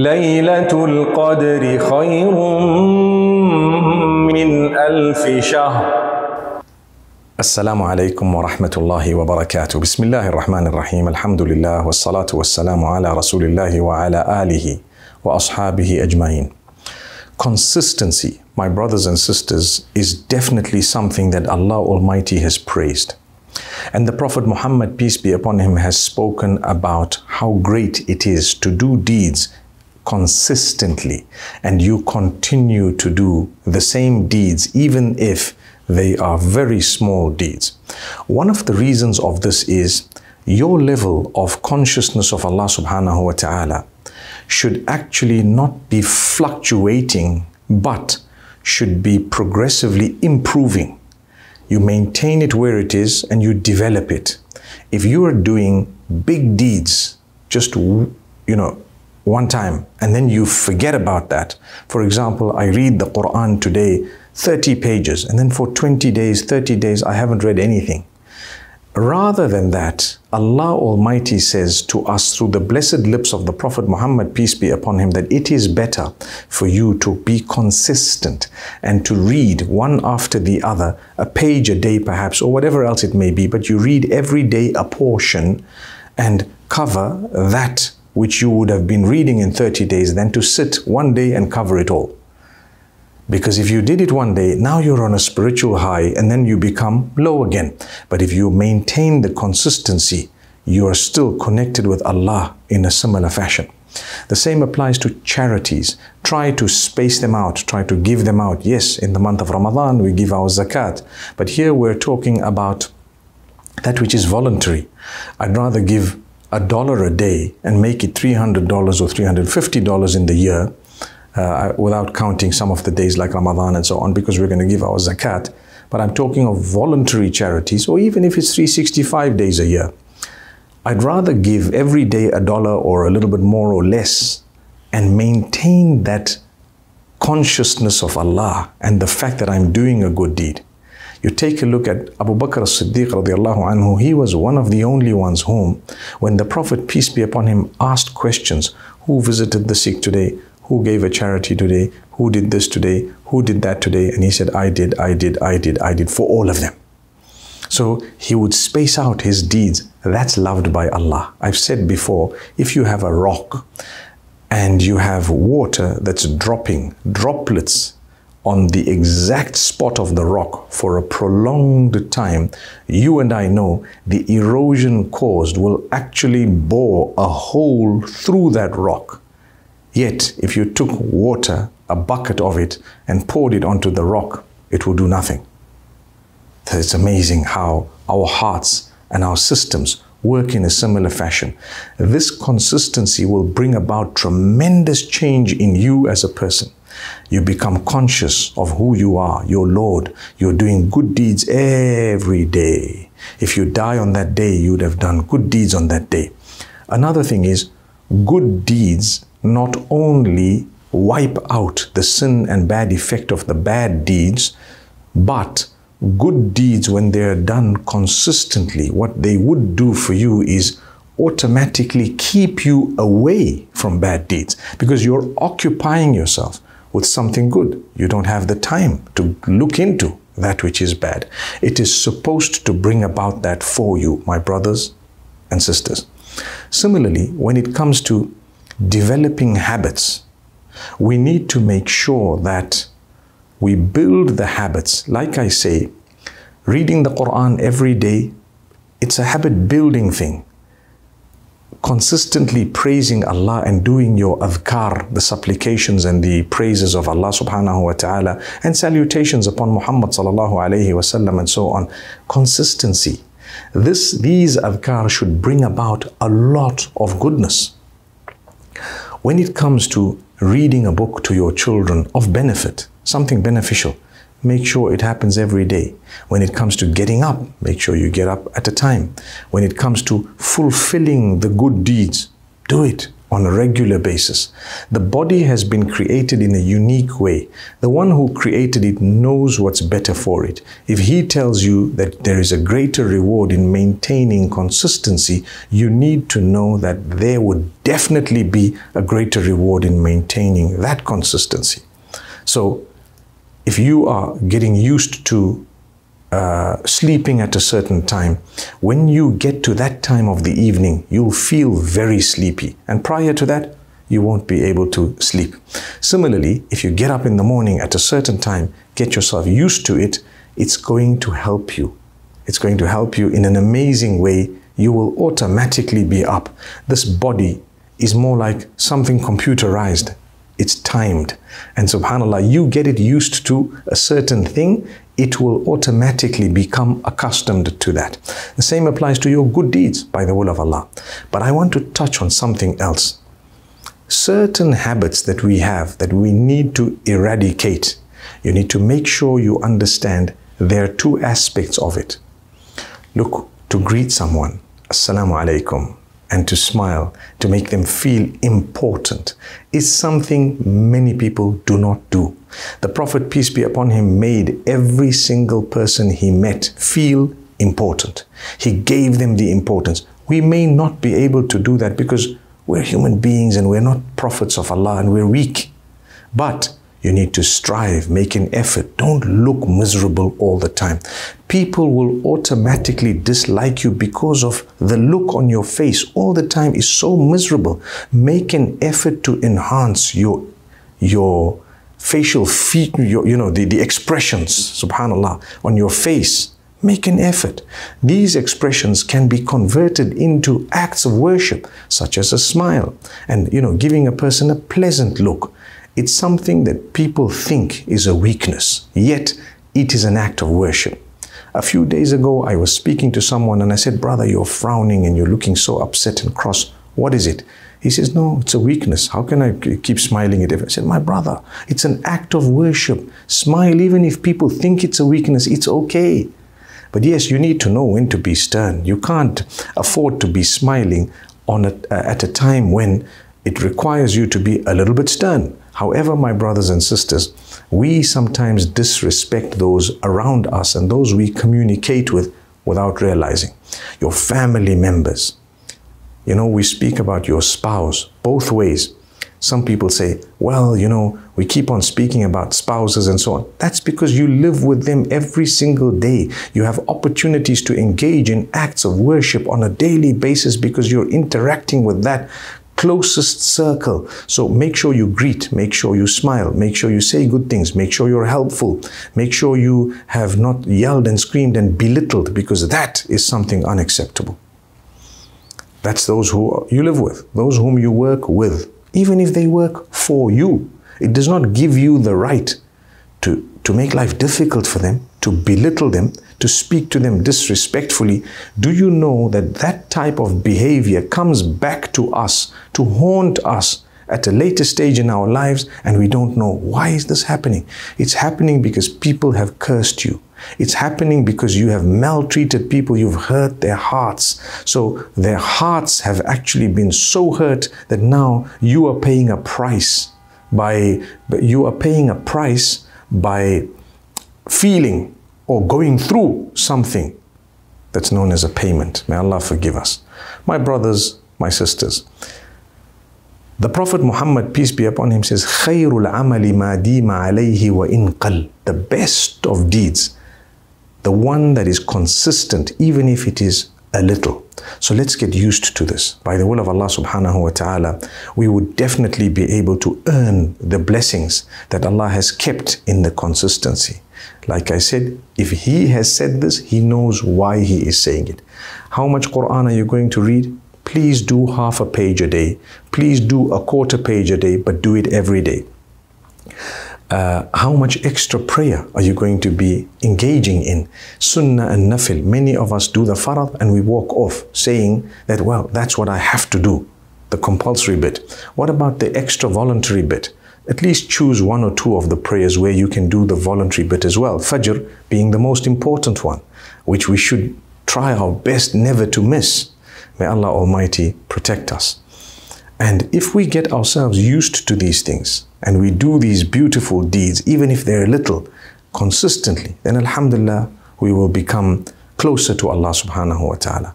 ليلة القدر خير من ألف شهر السلام عليكم ورحمة الله وبركاته بسم الله الرحمن الرحيم الحمد لله والصلاة والسلام على رسول الله وعلى آله وأصحابه أجمعين Consistency, my brothers and sisters, is definitely something that Allah Almighty has praised. And the Prophet Muhammad, peace be upon him, has spoken about how great it is to do deeds consistently and you continue to do the same deeds even if they are very small deeds. One of the reasons of this is your level of consciousness of Allah subhanahu wa ta'ala should actually not be fluctuating but should be progressively improving. You maintain it where it is and you develop it. If you are doing big deeds just you know one time and then you forget about that. For example, I read the Quran today 30 pages and then for 20 days, 30 days I haven't read anything. Rather than that, Allah Almighty says to us through the blessed lips of the Prophet Muhammad, peace be upon him, that it is better for you to be consistent and to read one after the other, a page a day perhaps, or whatever else it may be, but you read every day a portion and cover that which you would have been reading in 30 days than to sit one day and cover it all. Because if you did it one day, now you're on a spiritual high and then you become low again. But if you maintain the consistency, you are still connected with Allah in a similar fashion. The same applies to charities. Try to space them out, try to give them out. Yes, in the month of Ramadan, we give our zakat. But here we're talking about that which is voluntary. I'd rather give a dollar a day and make it $300 or $350 in the year uh, without counting some of the days like Ramadan and so on because we're going to give our zakat. But I'm talking of voluntary charities or even if it's 365 days a year. I'd rather give every day a dollar or a little bit more or less and maintain that consciousness of Allah and the fact that I'm doing a good deed. You take a look at Abu Bakr as-Siddiq radiallahu anhu, he was one of the only ones whom, when the Prophet, peace be upon him, asked questions, who visited the sick today, who gave a charity today, who did this today, who did that today, and he said, I did, I did, I did, I did, for all of them. So he would space out his deeds. That's loved by Allah. I've said before, if you have a rock and you have water that's dropping, droplets on the exact spot of the rock for a prolonged time, you and I know the erosion caused will actually bore a hole through that rock. Yet, if you took water, a bucket of it, and poured it onto the rock, it will do nothing. It's amazing how our hearts and our systems work in a similar fashion. This consistency will bring about tremendous change in you as a person. You become conscious of who you are, your Lord. You're doing good deeds every day. If you die on that day, you would have done good deeds on that day. Another thing is, good deeds not only wipe out the sin and bad effect of the bad deeds, but good deeds, when they're done consistently, what they would do for you is automatically keep you away from bad deeds because you're occupying yourself with something good. You don't have the time to look into that which is bad. It is supposed to bring about that for you, my brothers and sisters. Similarly, when it comes to developing habits, we need to make sure that we build the habits. Like I say, reading the Quran every day, it's a habit building thing. Consistently praising Allah and doing your adhkar, the supplications and the praises of Allah subhanahu wa ta'ala, and salutations upon Muhammad sallallahu alayhi wasallam and so on. Consistency. This, these adhkar should bring about a lot of goodness. When it comes to reading a book to your children of benefit, something beneficial, make sure it happens every day. When it comes to getting up, make sure you get up at a time. When it comes to fulfilling the good deeds, do it on a regular basis. The body has been created in a unique way. The one who created it knows what's better for it. If he tells you that there is a greater reward in maintaining consistency, you need to know that there would definitely be a greater reward in maintaining that consistency. So, if you are getting used to uh, sleeping at a certain time, when you get to that time of the evening, you'll feel very sleepy. And prior to that, you won't be able to sleep. Similarly, if you get up in the morning at a certain time, get yourself used to it, it's going to help you. It's going to help you in an amazing way. You will automatically be up. This body is more like something computerized. It's timed. And subhanAllah, you get it used to a certain thing, it will automatically become accustomed to that. The same applies to your good deeds by the will of Allah. But I want to touch on something else. Certain habits that we have that we need to eradicate, you need to make sure you understand there are two aspects of it. Look, to greet someone, Assalamu alaikum, and to smile, to make them feel important, is something many people do not do. The Prophet, peace be upon him, made every single person he met feel important. He gave them the importance. We may not be able to do that because we're human beings and we're not prophets of Allah and we're weak. But you need to strive, make an effort. Don't look miserable all the time. People will automatically dislike you because of the look on your face all the time is so miserable. Make an effort to enhance your, your facial feet, your, you know, the, the expressions, subhanAllah, on your face. Make an effort. These expressions can be converted into acts of worship, such as a smile and, you know, giving a person a pleasant look. It's something that people think is a weakness, yet it is an act of worship. A few days ago, I was speaking to someone and I said, Brother, you're frowning and you're looking so upset and cross. What is it? He says, No, it's a weakness. How can I keep smiling at it? I said, My brother, it's an act of worship. Smile even if people think it's a weakness, it's okay. But yes, you need to know when to be stern. You can't afford to be smiling on a, at a time when it requires you to be a little bit stern. However, my brothers and sisters, we sometimes disrespect those around us and those we communicate with without realizing. Your family members, you know, we speak about your spouse both ways. Some people say, well, you know, we keep on speaking about spouses and so on. That's because you live with them every single day. You have opportunities to engage in acts of worship on a daily basis because you're interacting with that closest circle. So make sure you greet, make sure you smile, make sure you say good things, make sure you're helpful, make sure you have not yelled and screamed and belittled because that is something unacceptable. That's those who you live with, those whom you work with, even if they work for you. It does not give you the right to, to make life difficult for them, to belittle them, to speak to them disrespectfully. Do you know that that type of behavior comes back to us, to haunt us at a later stage in our lives, and we don't know why is this happening? It's happening because people have cursed you. It's happening because you have maltreated people, you've hurt their hearts. So their hearts have actually been so hurt that now you are paying a price by you are paying a price by feeling or going through something that's known as a payment. May Allah forgive us. My brothers, my sisters, the Prophet Muhammad, peace be upon him, says, خَيْرُ الْعَمَلِ مَا دِيمَ عَلَيْهِ وَإِنْ قَلْ The best of deeds, the one that is consistent, even if it is a little. So let's get used to this. By the will of Allah subhanahu wa ta'ala, we would definitely be able to earn the blessings that Allah has kept in the consistency. Like I said, if He has said this, He knows why He is saying it. How much Quran are you going to read? Please do half a page a day. Please do a quarter page a day, but do it every day. Uh, how much extra prayer are you going to be engaging in? Sunnah and Nafil. Many of us do the farad and we walk off saying that, well, that's what I have to do, the compulsory bit. What about the extra voluntary bit? At least choose one or two of the prayers where you can do the voluntary bit as well. Fajr being the most important one, which we should try our best never to miss. May Allah Almighty protect us. And if we get ourselves used to these things and we do these beautiful deeds, even if they're little, consistently, then Alhamdulillah, we will become closer to Allah subhanahu wa ta'ala.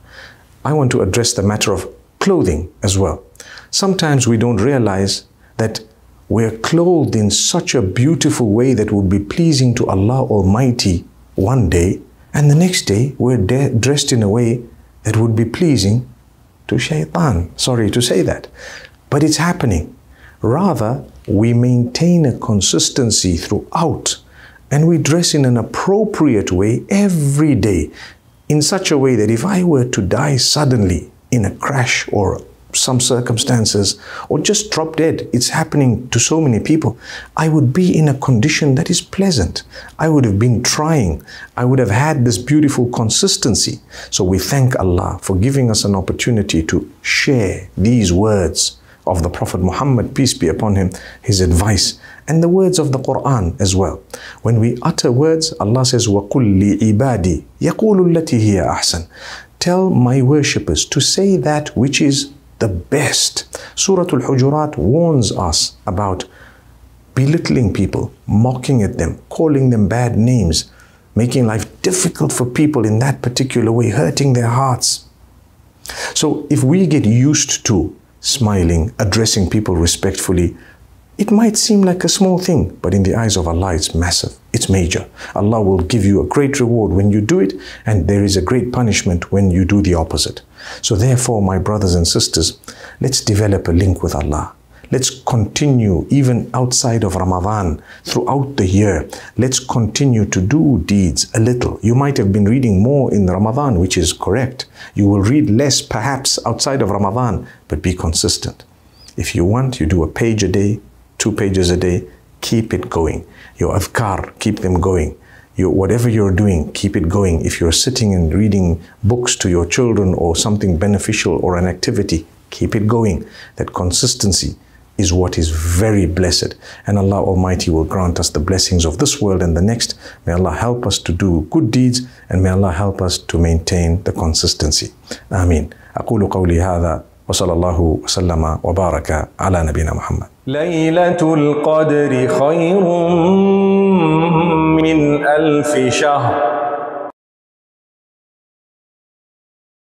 I want to address the matter of clothing as well. Sometimes we don't realize that we're clothed in such a beautiful way that would be pleasing to Allah Almighty one day, and the next day we're dressed in a way that would be pleasing to shaitan. Sorry to say that, but it's happening. Rather, we maintain a consistency throughout and we dress in an appropriate way every day in such a way that if I were to die suddenly in a crash or some circumstances or just drop dead, it's happening to so many people, I would be in a condition that is pleasant. I would have been trying. I would have had this beautiful consistency. So we thank Allah for giving us an opportunity to share these words of the Prophet Muhammad, peace be upon him, his advice, and the words of the Quran as well. When we utter words, Allah says, وَقُلْ لِعِبَادِي يَقُولُ الَّتِي هِيَ أَحْسَنُ Tell my worshippers to say that which is the best. Surah Al-Hujurat warns us about belittling people, mocking at them, calling them bad names, making life difficult for people in that particular way, hurting their hearts. So if we get used to smiling, addressing people respectfully, it might seem like a small thing, but in the eyes of Allah, it's massive, it's major. Allah will give you a great reward when you do it, and there is a great punishment when you do the opposite. So, therefore, my brothers and sisters, let's develop a link with Allah. Let's continue even outside of Ramadan, throughout the year. Let's continue to do deeds a little. You might have been reading more in Ramadan, which is correct. You will read less perhaps outside of Ramadan, but be consistent. If you want, you do a page a day, two pages a day, keep it going. Your adhkar, keep them going Your, whatever you're doing, keep it going. If you're sitting and reading books to your children or something beneficial or an activity, keep it going. That consistency is what is very blessed. And Allah Almighty will grant us the blessings of this world and the next. May Allah help us to do good deeds and may Allah help us to maintain the consistency. Ameen. أقول قولي هذا وصلى الله وسلم وبارك على نبينا محمد ليلة القدر خير من ألف شهر.